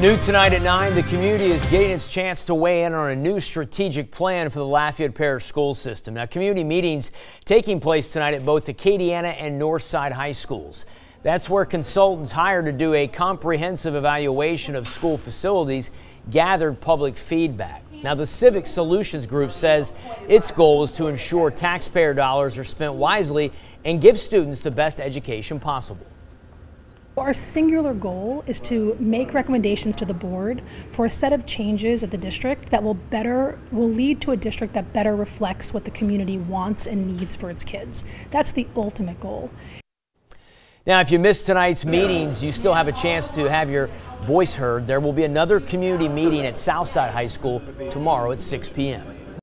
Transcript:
New tonight at 9, the community is getting its chance to weigh in on a new strategic plan for the Lafayette Parish school system. Now, community meetings taking place tonight at both Acadiana and Northside High Schools. That's where consultants hired to do a comprehensive evaluation of school facilities gathered public feedback. Now, the Civic Solutions Group says its goal is to ensure taxpayer dollars are spent wisely and give students the best education possible. Our singular goal is to make recommendations to the board for a set of changes at the district that will better will lead to a district that better reflects what the community wants and needs for its kids. That's the ultimate goal. Now, if you missed tonight's meetings, you still have a chance to have your voice heard. There will be another community meeting at Southside High School tomorrow at 6 p.m.